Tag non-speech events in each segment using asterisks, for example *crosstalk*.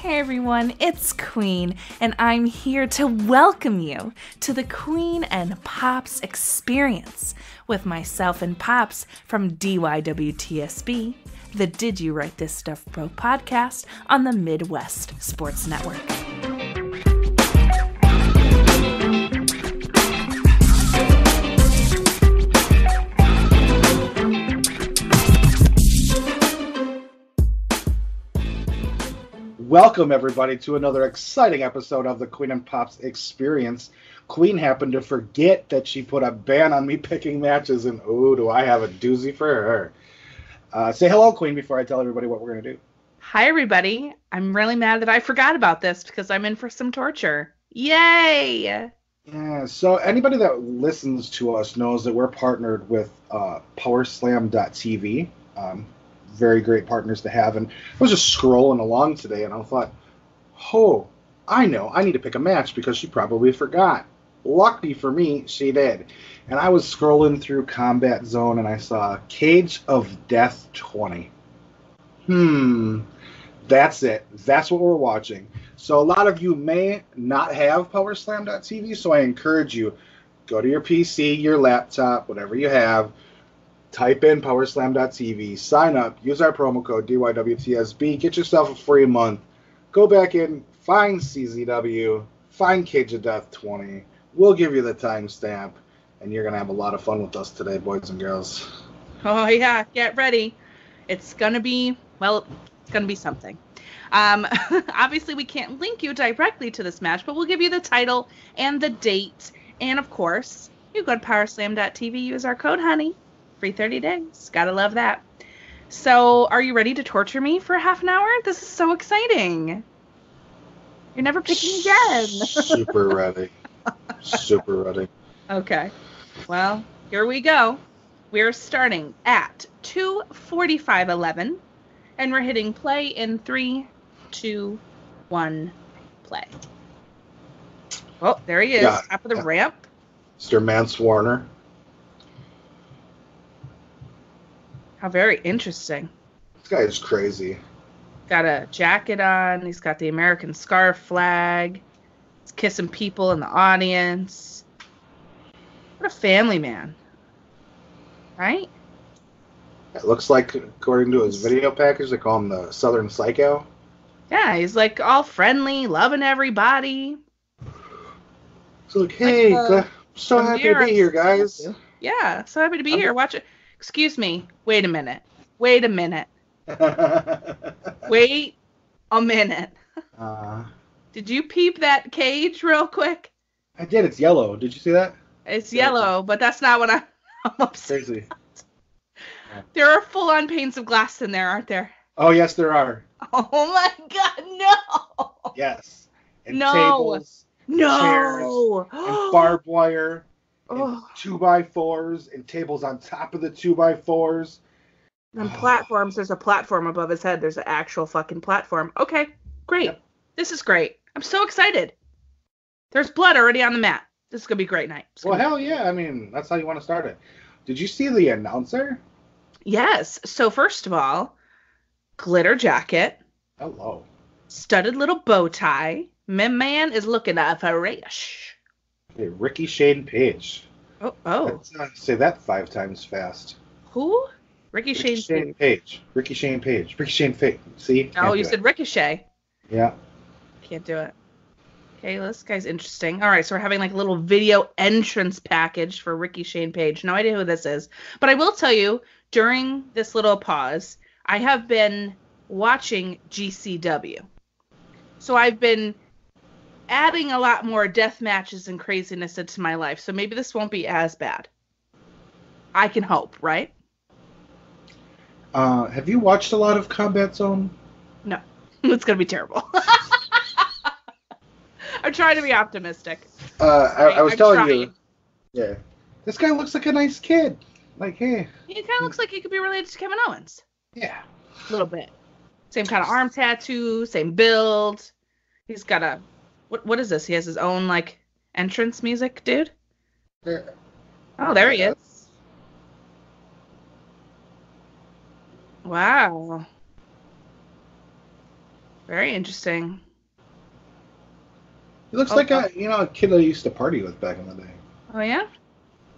Hey everyone, it's Queen, and I'm here to welcome you to the Queen and Pops experience with myself and Pops from DYWTSB, the Did You Write This Stuff Bro podcast on the Midwest Sports Network. Welcome, everybody, to another exciting episode of the Queen and Pops Experience. Queen happened to forget that she put a ban on me picking matches, and oh, do I have a doozy for her. Uh, say hello, Queen, before I tell everybody what we're going to do. Hi, everybody. I'm really mad that I forgot about this because I'm in for some torture. Yay! Yeah, so anybody that listens to us knows that we're partnered with uh, PowerSlam.tv. Um, very great partners to have. And I was just scrolling along today and I thought, oh, I know, I need to pick a match because she probably forgot. Lucky for me, she did. And I was scrolling through Combat Zone and I saw Cage of Death 20. Hmm, that's it. That's what we're watching. So a lot of you may not have PowerSlam.tv, so I encourage you go to your PC, your laptop, whatever you have type in powerslam.tv, sign up, use our promo code DYWTSB, get yourself a free month. Go back in, find CZW, find Cage of Death 20. We'll give you the timestamp, and you're going to have a lot of fun with us today, boys and girls. Oh, yeah, get ready. It's going to be, well, it's going to be something. Um, *laughs* obviously, we can't link you directly to this match, but we'll give you the title and the date. And of course, you go to powerslam.tv, use our code HONEY, free 30 days. Gotta love that. So, are you ready to torture me for half an hour? This is so exciting. You're never picking again. Super *laughs* ready. Super ready. Okay. Well, here we go. We're starting at 245.11, and we're hitting play in three, two, one, play. Oh, there he is, yeah. top of the ramp. Mr. Mance Warner. How very interesting. This guy is crazy. Got a jacket on. He's got the American scarf flag. He's kissing people in the audience. What a family man. Right? It looks like, according to his video package, they call him the Southern Psycho. Yeah, he's like all friendly, loving everybody. So like, hey, like, uh, so happy to be here, guys. Yeah, so happy to be I'm, here. Watch it. Excuse me. Wait a minute. Wait a minute. *laughs* Wait a minute. Uh, did you peep that cage real quick? I did. It's yellow. Did you see that? It's yellow, but that's not what I, *laughs* I'm upset. Crazy. There are full-on panes of glass in there, aren't there? Oh yes, there are. Oh my God, no. Yes. And no. Tables, no. and barbed wire oh. two by fours and tables on top of the two by fours. And platforms, there's a platform above his head. There's an actual fucking platform. Okay, great. Yep. This is great. I'm so excited. There's blood already on the mat. This is gonna be a great night. Well, hell yeah. I mean, that's how you want to start it. Did you see the announcer? Yes. So first of all, glitter jacket. Hello. Studded little bow tie. My man is looking a fresh. Okay, Ricky Shane Page. Oh, oh. Let's say that five times fast. Who? Ricky, Ricky Shane, Shane Page. Ricky Shane Page. Ricky Shane Page. See? oh, you said it. Ricochet. Yeah. Can't do it. Okay, this guy's interesting. All right, so we're having like a little video entrance package for Ricky Shane Page. No idea who this is. But I will tell you, during this little pause, I have been watching GCW. So I've been adding a lot more death matches and craziness into my life, so maybe this won't be as bad. I can hope, right? Uh, have you watched a lot of Combat Zone? No, *laughs* it's gonna be terrible. *laughs* I'm trying to be optimistic. Uh, I, I, was I'm telling trying. you, yeah, this guy looks like a nice kid. Like, hey, he kind of looks like he could be related to Kevin Owens. Yeah, a little bit. Same kind of arm tattoo, same build. He's got a what what is this? He has his own like entrance music, dude. Oh, there he is. Wow. Very interesting. He looks Oh, like oh. a you know a kid I used to party with back in the day. Oh yeah.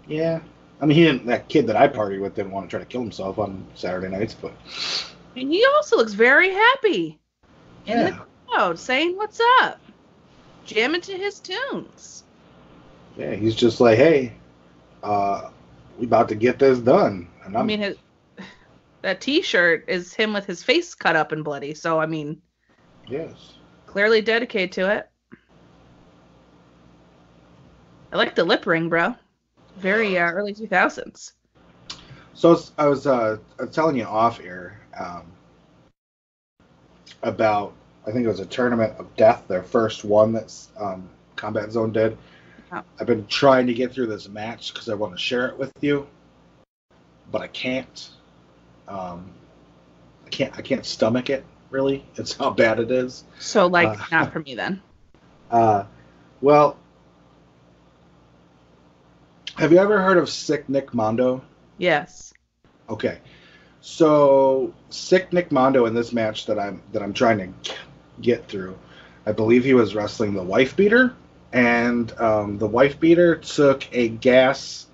Yeah. I mean, he didn't. That kid that I partied with didn't want to try to kill himself on Saturday nights, but And he also looks very happy in the yeah, crowd, saying what's up, jamming to his tunes. yeah, he's just like, hey, uh, we about to get this done, and I I'm mean, his, that T-shirt is him with his face cut up and bloody. So I mean, yes. clearly dedicated to it. I like the lip ring, bro. Very uh, early 2000s. So I was uh, telling you off air um, about I think it was a tournament of death, their first one that's um, Combat Zone did. Oh. I've been trying to get through this match because I want to share it with you, but I can't. Um, I can't. I can't stomach it. Really, *laughs* it's how bad it is. So like, Uh, not for me then. *laughs* Uh, well, have you ever heard of Sick Nick Mondo? Yes. Okay. So sick Nick Mondo in this match that I'm that I'm trying to get through, I believe he was wrestling the wife beater, and um, the wife beater took a gas.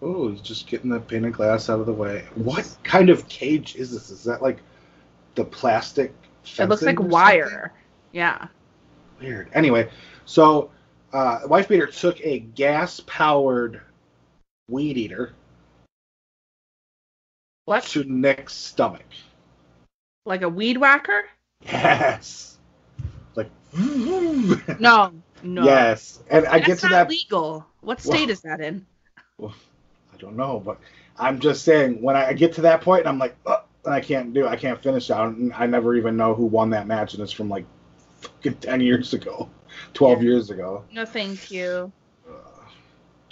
Oh, he's just getting the pane of glass out of the way. What kind of cage is this? Is that like the plastic? It looks like wire. Yeah. Weird. Anyway, so uh, wife beater took a gas powered weed eater What? to Nick's stomach. Like a weed whacker? Yes. Like *laughs* No. No. Yes. And I That's get to not that legal. What Well- state is that in? I don't know, but I'm just saying when I get to that point I'm like "Ugh," and I can't do I can't finish out and I never even know who won that match and it's from like fucking 10 years ago, *laughs* 12 Yeah. years ago. No, thank you. Uh,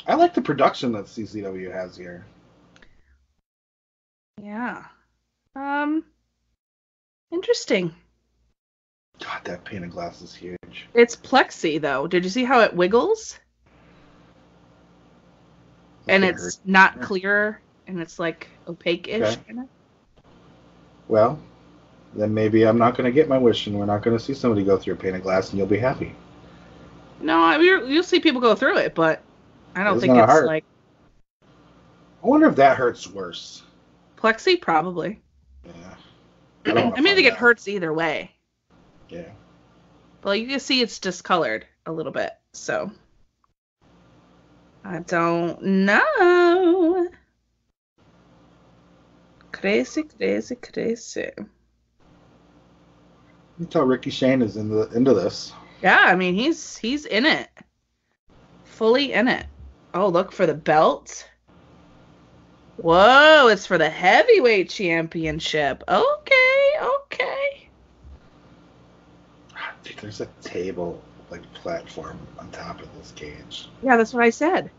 I like the production that CZW has here. Yeah. Um. Interesting. God, that pane of glass is huge. It's plexi though. Did you see how it wiggles? And it's hurt. not Yeah. clear and it's like opaque-ish. Okay. kinda. Well, then maybe I'm not going to get my wish and we're not going to see somebody go through a pane of glass and you'll be happy. No, I mean, you'll see people go through it, but I don't It's think it's hard. like I wonder if that hurts worse. plexi. Probably. Yeah. I, don't mean, I think it hurts either way. Yeah. Well, you can see it's discolored a little bit. So I don't know. Crazy, crazy, crazy. You tell Ricky Shane is in the into this. Yeah, I mean he's he's in it. Fully in it. Oh, look for the belt. Whoa, it's for the heavyweight championship. Okay, okay. There's a table like platform on top of this cage. Yeah, that's what I said.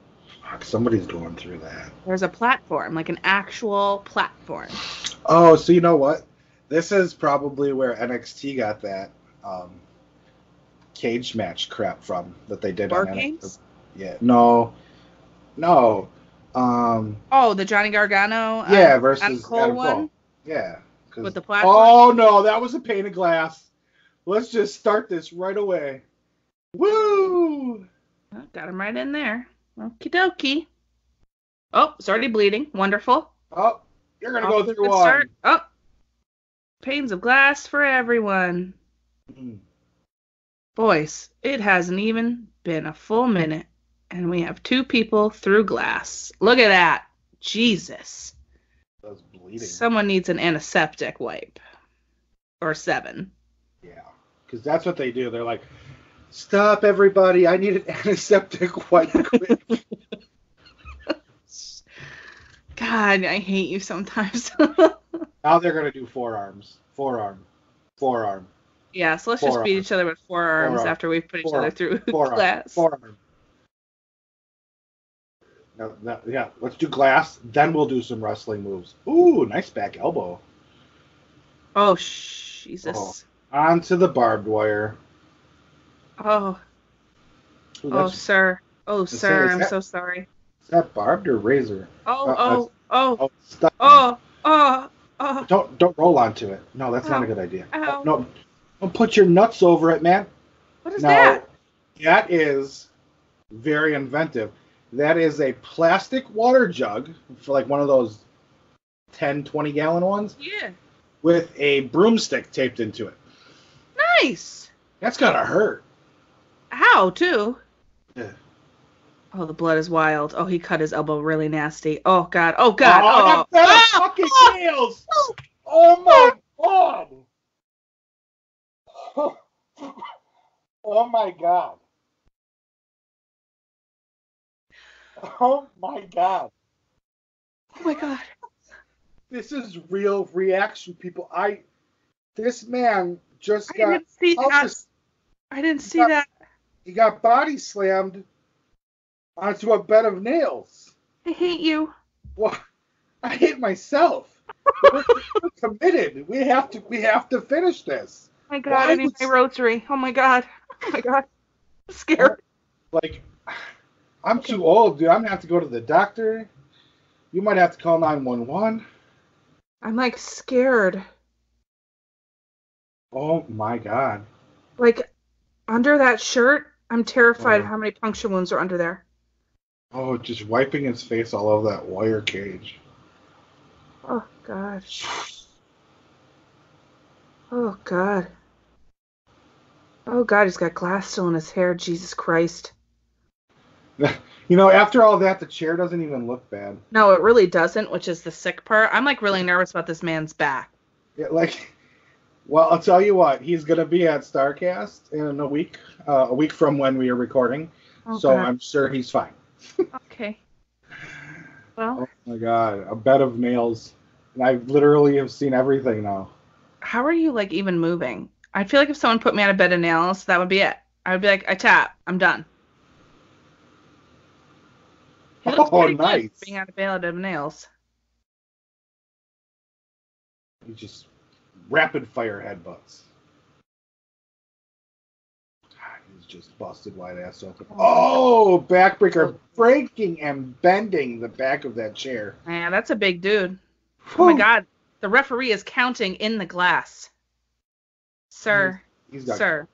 Fuck, somebody's going through that. There's a platform, like an actual platform. Oh, so you know what? This is probably where NXT got that um, cage match crap from that they did War on Games? NXT. Yeah, no, no. Um, Oh, the Johnny Gargano. uh, yeah, versus Adam Cole Adam one Cole. Yeah. 'cause- with the platform. Oh no, that was a pane of glass. Let's just start this right away. Woo! Oh, got him right in there. Okie dokie. Oh, it's already bleeding. Wonderful. Oh, you're gonna Off go through good one. start. Oh, panes of glass for everyone. Mm. Boys, it hasn't even been a full minute, and we have two people through glass. Look at that. Jesus. That's bleeding. Someone needs an antiseptic wipe. Or seven. Yeah, because that's what they do. They're like, "Stop, everybody! I need an *laughs* antiseptic wipe quick." *laughs* God, I hate you sometimes. *laughs* now they're gonna do forearms, forearm, forearm, yeah, so let's just beat each other with forearms Forearm. after we've put each Forearm. other through forearm, glass. forearm. No, no, yeah, let's do glass. Then we'll do some wrestling moves. Ooh, nice back elbow. Oh, Jesus. Oh. Onto the barbed wire. Oh, Ooh, oh, sir. Oh, sir, that- I'm is so sorry. Is that barbed or razor? Oh, Uh, oh, oh, Oh, stop. oh, oh, oh. Don't don't roll onto it. No, that's not a good idea. Ow. No, Don't put your nuts over it, man. What is Now, that? that is very inventive. That is a plastic water jug for like one of those 10, 20 gallon ones Yeah. with a broomstick taped into it. Nice. That's gotta hurt. How too? Yeah. Oh, the blood is wild. Oh, he cut his elbow really nasty. Oh God. Oh God. Oh, Oh. that Ah! fucking Ah! nails! Oh my god! Oh my god! Oh my god! Oh my God. This is real reaction, people. I, this man just got. I didn't see that. I didn't see got- that. he got body slammed onto a bed of nails. I hate you. Well, I hate myself. we're, *laughs* we're committed. We have to. We have to finish this. Oh my God. Why I need would- my rosary. Oh my God. Oh my God. *laughs* I'm scared. Like, I'm too old, dude. I'm gonna have to go to the doctor. You might have to call nine one one. I'm like scared. Oh my god. Like under that shirt, I'm terrified Oh. how many puncture wounds are under there. Oh, just wiping his face all over that wire cage. Oh God. Oh God. Oh God, he's got glass still in his hair. Jesus Christ. *laughs* You know, after all that, the chair doesn't even look bad. No, it really doesn't, which is the sick part. I'm like really nervous about this man's back. Yeah, like, well, I'll tell you what. He's gonna be at Starcast in a week, uh, a week from when we are recording. Oh, so God. I'm sure he's fine. *laughs* Okay. Well, Oh my god, a bed of nails, and I literally have seen everything now. how are you like even moving? I feel like if someone put me on a bed of nails, that would be it. I would be like, I tap, I'm done. He looks Oh, nice. Being on a bed of nails. He just rapid fire headbutts. Ah, he's just busted wide ass open. Oh, backbreaker oh. breaking and bending the back of that chair. Yeah, that's a big dude. Oh my God, the referee is counting in the glass. Sir, He's got sir.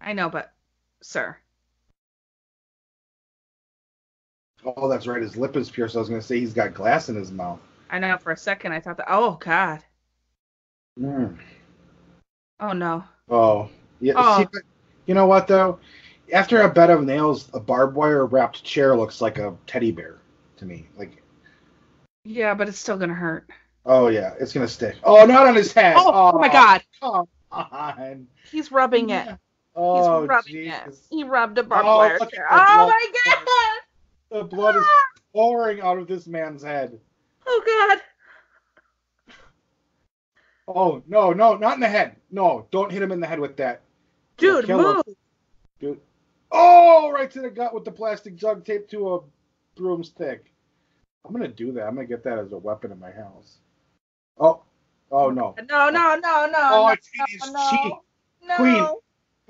I know, but sir. Oh, that's right. His lip is pierced. I was gonna say he's got glass in his mouth. I know for a second I thought that. Oh God. Mm. Oh no. Oh, yeah. Oh. See, you know what though? After a bed of nails, a barbed wire wrapped chair looks like a teddy bear to me. Like, Yeah, but it's still gonna hurt. oh yeah, it's gonna stick. Oh, not on his head. Oh, oh my God. Come on. He's rubbing it. He's Oh, rubbing Jesus. it. He rubbed a barbed Oh, wire chair. Oh my God. The blood is pouring out of this man's head. Oh God. Oh no, no, not in the head. No, don't hit him in the head with that. Dude, kill him. move. Dude. Oh, right to the gut with the plastic jug taped to a broomstick. I'm gonna do that. I'm gonna get that as a weapon in my house. Oh, oh no. No, no, no, no. Oh, no, it's in his no, cheek. No. Queen.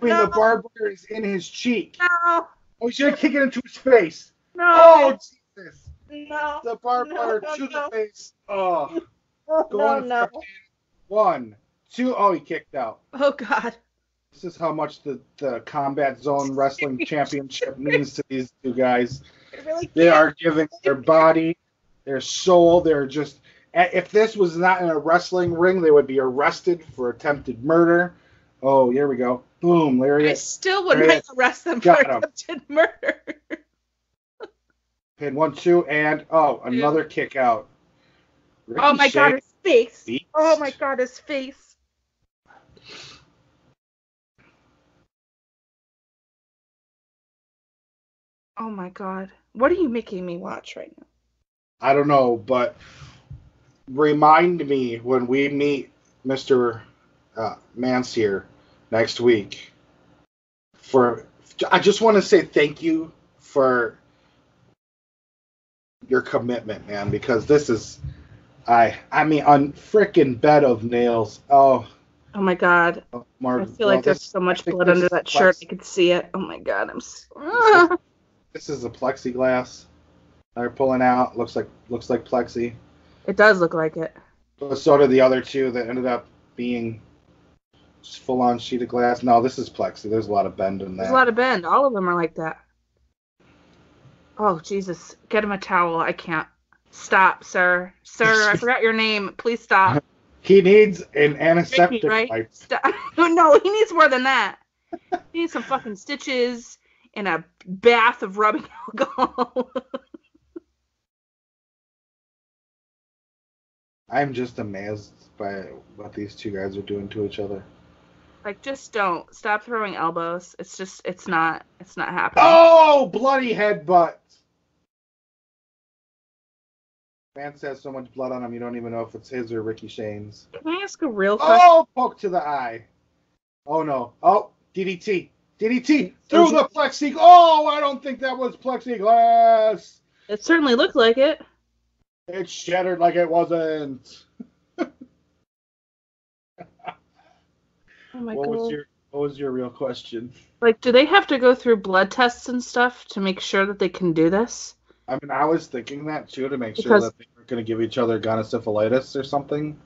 Queen, No. the barbed wire is in his cheek. No. Oh, he's gonna kick it into his face. No. Oh, Jesus. no. The barbed No, no, to no. the face. Oh, No, going no. for one, two. Oh, he kicked out. Oh God. This is how much the, the Combat Zone Wrestling *laughs* Championship means to these two guys. Really They are giving their body, their soul. They're just. If this was not in a wrestling ring, they would be arrested for attempted murder. Oh, here we go. Boom, I Lariat. still would not arrest them for Got 'em. attempted murder. Pin one, two, and oh, another kick out. oh my God, face. beats. Oh my God, his face. Oh my God. What are you making me watch right now? I don't know, but remind me when we meet Mr. Uh, next week. For I just want to say thank you for your commitment, man, because this is I I mean on frickin' bed of nails. Oh, Oh my God. Mark, I feel like well, there's this, so much blood under is that shirt. I could see it. Oh my God. I'm. s- *laughs* *laughs* this is a plexiglass. They're pulling out. Looks like looks like plexi. It does look like it. But so did the other two that ended up being full on sheet of glass. No, this is plexi. There's a lot of bend in there. There's a lot of bend. All of them are like that. Oh Jesus! Get him a towel. I can't. Stop, sir. Sir, I *laughs* forgot your name. Please stop. he needs an antiseptic Ricky, right? wipe. Stop. *laughs* no, he needs more than that. He needs some fucking stitches and a bath of rubbing *laughs* alcohol. I'm just amazed by what these two guys are doing to each other. like, just don't stop throwing elbows. It's just, it's not, it's not happening. Oh, bloody headbutt! Mance has so much blood on him, you don't even know if it's his or Ricky Shane's. Can I ask a real question? Oh, poke to the eye. Oh no. Oh, DDT. DDT through the plexiglass. Oh, I don't think that was plexiglass. It certainly looked like it. It shattered like it wasn't. *laughs* Oh my what god. was your What was your real question? Like, do they have to go through blood tests and stuff to make sure that they can do this? I mean, I was thinking that too to make sure that they weren't going to give each other gonosyphilitis or something.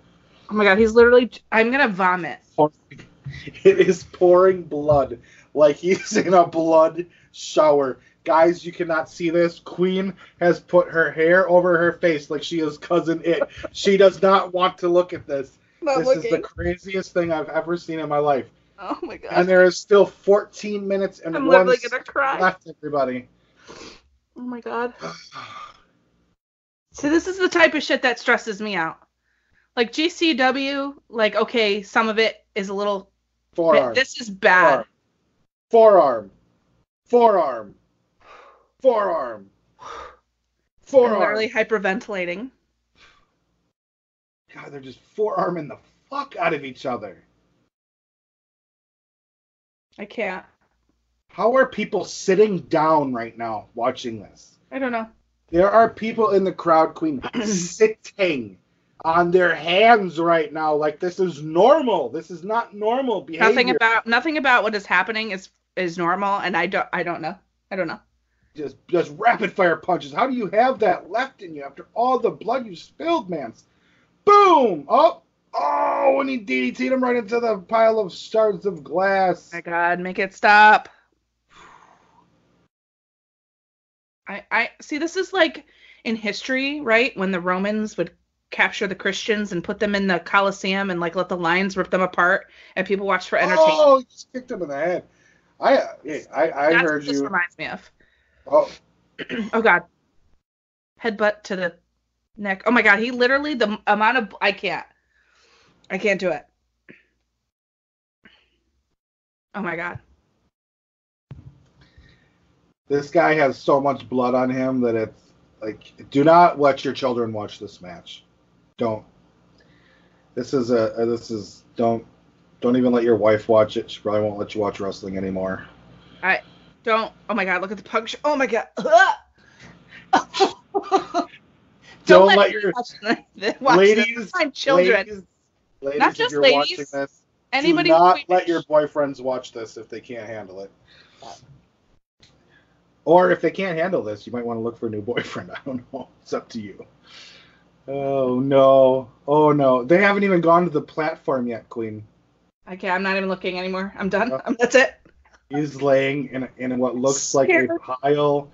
Oh my god, he's literally. I'm gonna vomit. *laughs* It is pouring blood like he's in a blood shower. Guys, you cannot see this. Queen has put her hair over her face like she is cousin it. She does not want to look at this. *laughs* Not this is the craziest thing I've ever seen in my life. Oh my god. And there is still 14 minutes and I'm one gonna cry. left, everybody. Oh my god. *sighs* See, this is the type of shit that stresses me out. Like GCW, like okay, some of it is a little. Forearm. This is bad. Forearm. Forearm. Forearm. *sighs* I'm Forearm. literally hyperventilating. God, they're just forearming the fuck out of each other. I can't. How are people sitting down right now watching this? I don't know. There are people in the crowd, Queen, *clears throat* sitting on their hands right now like this is normal. This is not normal behavior. Nothing about nothing about what is happening is is normal, and I don't I don't know. I don't know. just just rapid fire punches. How do you have that left in you after all the blood you spilled, man? Boom! Oh, oh! And he DDT'd him right into the pile of shards of glass. My God, make it stop. I I see. This is like in history, right? When the Romans would capture the Christians and put them in the Colosseum and like let the lions rip them apart, and people watch for entertainment. Oh, you just kicked him in the head. I I, I heard you. reminds me of. Oh, *clears throat* Oh God, headbutt to the neck. Oh my God, he literally the amount of I can't, I can't do it. Oh my God. This guy has so much blood on him that it's like, do not let your children watch this match. Don't. This is a, this is don't don't even let your wife watch it. She probably won't let you watch wrestling anymore. I don't. Oh my God, look at the puncture. Oh my God. *laughs* Don't, Don't let, let your- watch, *laughs* watch ladies, this. Children. ladies, ladies, Not just ladies, this, Anybody do not let your boyfriends watch this if they can't handle it. Or if they can't handle this, you might want to look for a new *laughs* boyfriend. I don't know. It's up to you. Oh no! Oh no! They haven't even gone to the platform yet, Queen. Okay, I'm not even looking anymore. I'm done. Um, *laughs* that's it. He's laying in, in what looks *laughs* like a pile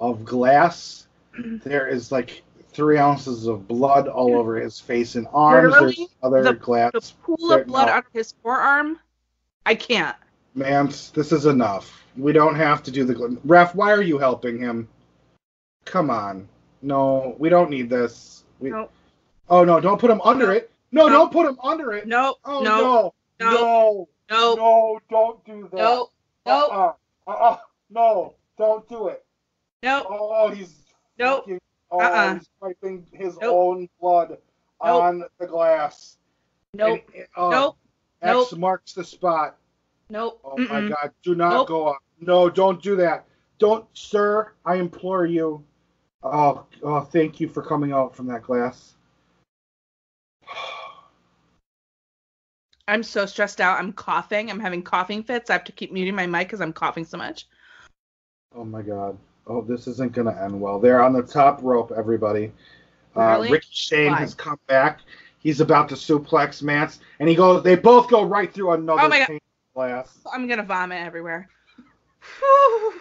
of glass. There is like three ounces of blood all over his face and arms. There's other the- glass. The pool of blood out of his forearm. I can't. Man, this is enough. We don't have to do the ref. Why are you helping him? Come on. No, we don't need this. We, No. Oh no! Don't put him under No. it. No, No. don't put him under it. No. Oh no. no! No. No! No. No! Don't do that. No. No. Uh-uh. Uh-uh. No! Don't do it. No. Oh, he's. Nope. fucking- Oh, Uh-uh. he's wiping his Nope. own blood Nope. on the glass. Nope. And, uh, Nope. X Nope. marks the spot. Nope. Oh my Mm-mm. God! Do not Nope. go up. No, don't do that. Don't, sir. I implore you. Oh, oh, thank you for coming out from that glass. *sighs* I'm so stressed out. I'm coughing. I'm having coughing fits. I have to keep muting my mic because I'm coughing so much. Oh my God. Oh, this isn't gonna end well. They're on the top rope, everybody. Uh, Really? Ricky Shane Why? has come back. He's about to suplex Mance, and he goes. They both go right through another Oh my God. I'm gonna vomit everywhere. Whew.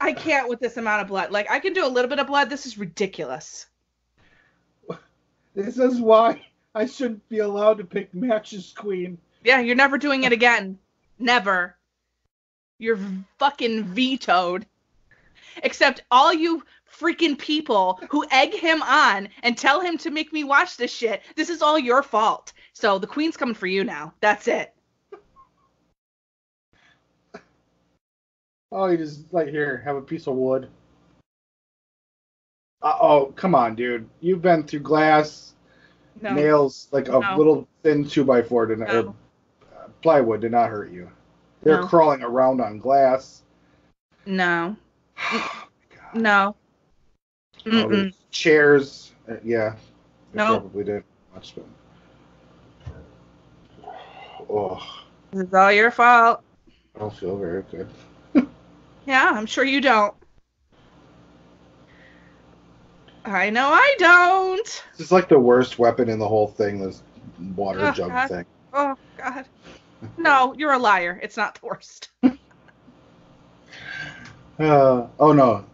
I can't with this amount of blood. Like I can do a little bit of blood. This is ridiculous. *laughs* This is why I shouldn't be allowed to pick matches, Queen. Yeah, you're never doing it again. Never. You're fucking vetoed. Except all you freaking people who egg him on and tell him to make me watch this shit. This is all your fault. So the queen's coming for you now. That's it. Oh, you just like here, have a piece of wood. Uh, oh, come on, dude. You've been through glass, No. nails, like a No. little thin two by four did not, or, No. uh, plywood did not hurt you. They're crawling around on glass. No. *sighs* oh god. No. Oh, chairs. Uh, yeah. They No. Probably didn't much, but. Oh, This is all your fault. I don't feel very good. *laughs* Yeah, I'm sure you don't. I know I don't. This is like the worst weapon in the whole thing. This water Oh, jug God. thing. Oh God. No, you're a liar. It's not the worst. *laughs* Uh, oh no.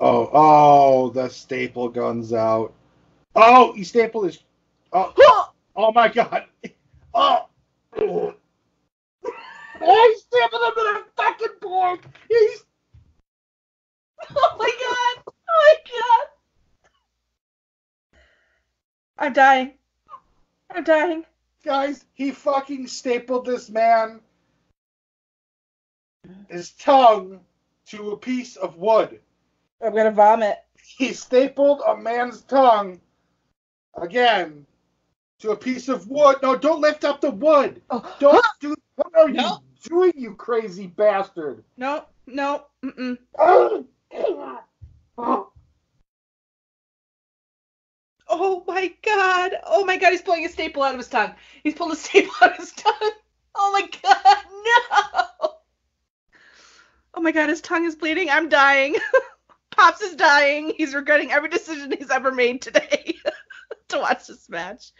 Oh, oh, the staple gun's out. Oh, he stapled his. Oh, *gasps* oh my god. *laughs* Oh. Oh, he stapled him to the fucking board. He's. Oh my god! Oh my god! I'm dying. I'm dying. Guys, he fucking stapled this man. His tongue to a piece of wood. I'm gonna vomit. He stapled a man's tongue again to a piece of wood. No, don't lift up the wood. Oh, Don't do. What are you doing, you crazy bastard? no, no, mm-mm. *gasps* Oh my god! Oh my god! He's pulling a staple out of his tongue. He's pulled a *laughs* staple out of his tongue. Oh my god! *laughs* No! Oh my god! His tongue is bleeding. I'm dying. *laughs* Pops is dying. He's regretting every decision he's ever made today to watch this match.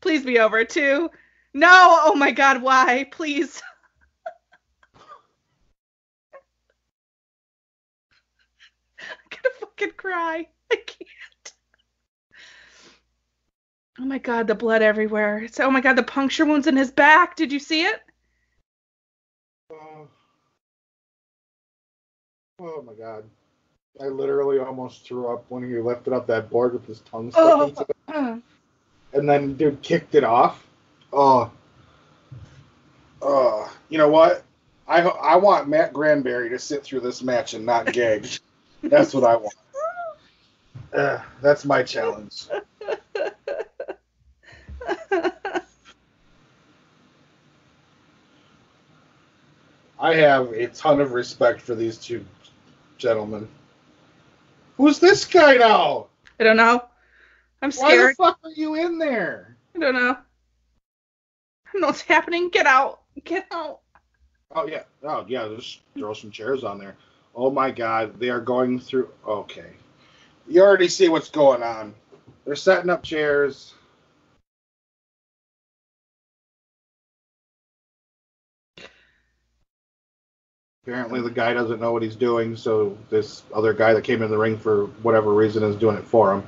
Please be over too. No! Oh my god! Why? Please. *laughs* I'm gonna fucking cry. I can't. Oh my god, the blood everywhere. It's oh my god, the puncture wounds in his back. Did you see it? Oh. Oh my god. I literally almost threw up when he lifted up that board with his tongue sticking Oh. to it. And then dude kicked it off. Oh. Oh. You know what? I I want Matt Granberry to sit through this match and not gag. *laughs* That's what I want. Uh, that's my challenge. I have a ton of respect for these two gentlemen. Who's this guy now? I don't know. I'm Why the scared. fuck are you in there? I don't know. I don't know what's happening. Get out. Get out. Oh yeah. Oh yeah. Just throw some chairs on there. Oh my God. They are going through. Okay. You already see what's going on. They're setting up chairs. Apparently, the guy doesn't know what he's doing, so this other guy that came in the ring for whatever reason is doing it for him.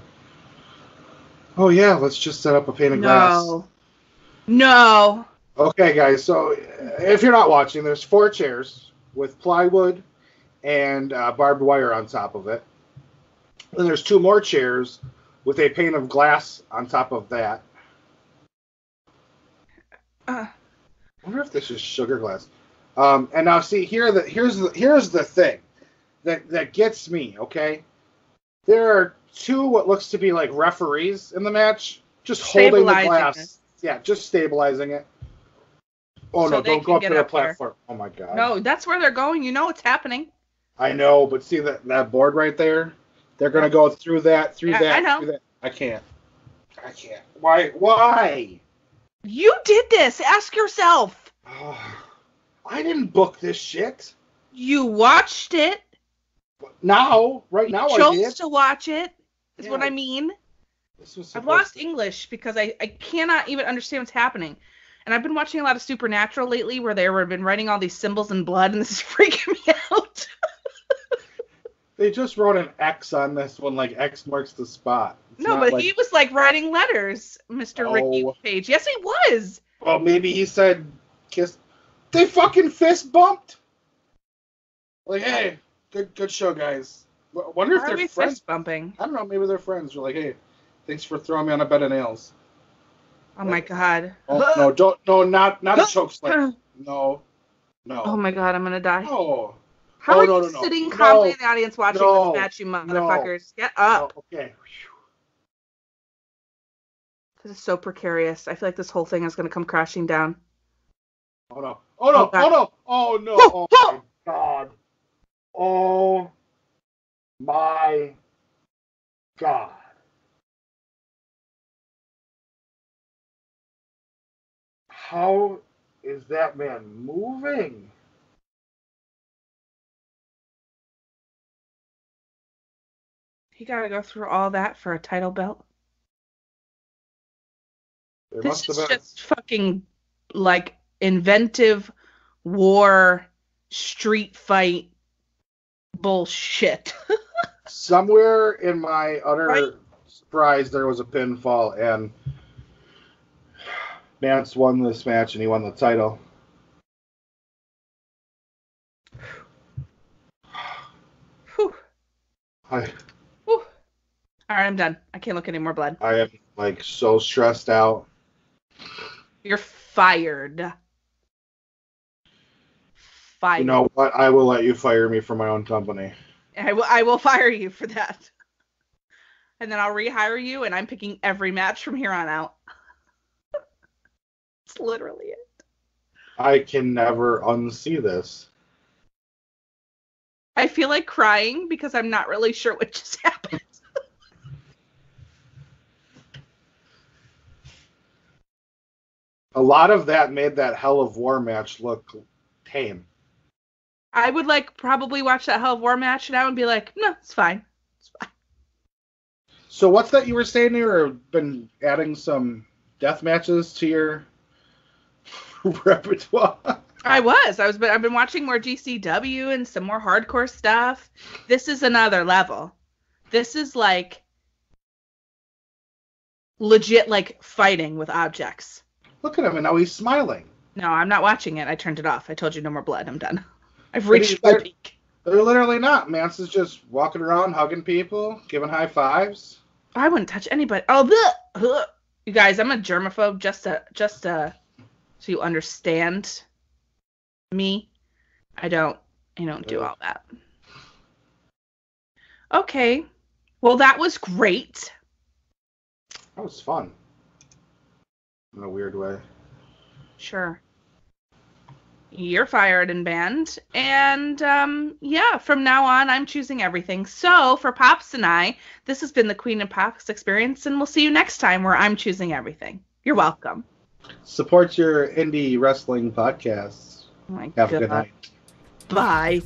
Oh yeah, let's just set up a pane of glass. No. No. Okay, guys. So if you're not watching, there's four chairs with plywood and uh, barbed wire on top of it. Then there's two more chairs with a pane of glass on top of that. Uh, I wonder if this is sugar glass. Um, and now see here the here's the here's the thing that that gets me. Okay, there are two what looks to be like referees in the match, just holding the glass. it. Yeah, just stabilizing it. Oh So no! Don't go up to the up there. platform. Oh my god! no, that's where they're going. You know what's happening. I know, but see that that board right there? They're gonna go through that, through Yeah, that, I know. through that. I can't. I can't. Why? Why? You did this. Ask yourself. Oh, *sighs* I didn't book this shit. You watched it. Now, right now, I chose to watch it. Is what I mean. I've lost to- English because I, I cannot even understand what's happening. And I've been watching a lot of Supernatural lately where they've been writing all these symbols in blood, and this is *laughs* freaking me out. They just wrote an X on this one, like X marks the spot. It's no, but like- he was like writing letters, Mr. Oh. Ricky Oh. Page. Yes, he was. Well, maybe he said kiss. They fucking fist bumped. Like, hey, good good show, guys. W- Wonder if Why are they're friends. fist bumping? I don't know. Maybe they're friends. They're like, hey, thanks for throwing me on a bed of nails. Oh my god. Oh, no, don't, no, not not a *gasps* choke slam. No, no. Oh my god, I'm gonna die. No. How Oh, are no, you no, sitting No. calmly in the audience watching this match, you motherfuckers? Get up. Oh, okay. This is so precarious. I feel like this whole thing is gonna come crashing down. Oh no. Oh no. Oh. Oh no. Oh no. Oh, Oh my god. Oh my god. How is that man moving? He gotta go through all that for a title belt. There This is been just fucking like inventive war street fight bullshit. *laughs* somewhere in my utter Right. surprise there was a pinfall and Mance won this match and he won the title. Whew. I Whew. All right, I'm done. I can't look any more blood. I am like so stressed out. You're fired. Fired. You know what? I will let you fire me from my own company. I will. I will *laughs* fire you for that. And then I'll rehire you, and I'm picking every match from here on out. it's literally it. I can never unsee this. I feel like crying because I'm not really sure what just *laughs* happened. A lot of that made that Hell of War match look tame. I would like probably watch that Hell of War match now and be like, no, it's fine. It's fine. So what's that you were saying you were been adding some death matches to your *laughs* repertoire? I was. I was. I've been watching more GCW and some more hardcore stuff. This is another level. This is like legit, like fighting with objects. Look at him, and now he's smiling. No, I'm not watching it. I turned it off. I told you no more blood. I'm done. I've reached my peak. They're literally not. Mance is just walking around, hugging people, giving high fives. I wouldn't touch anybody. Oh, bleh, bleh. you guys, I'm a germaphobe. Just to, just to, so you understand me. I don't, I don't do all that. Okay. Well, that was great. That was fun. In a weird way. Sure. You're fired and banned. And um, yeah, from now on, I'm choosing everything. So for Pops and I, this has been the Queen and Pops experience, and we'll see you next time where I'm choosing everything. You're welcome. Support your indie wrestling podcasts. Oh my Have a good night. Bye.